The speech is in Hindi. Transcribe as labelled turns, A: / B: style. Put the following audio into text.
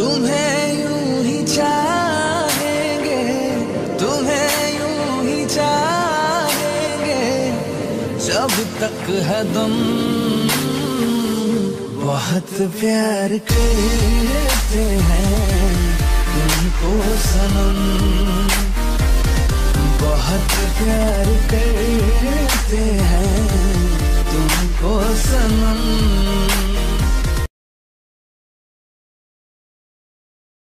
A: तुम्हें ही चाहेंगे, तुम्हें ही जब तक है तुम बहुत प्यार करते हैं तुमको सनम। बहुत प्यार करते हैं तुमको सनम।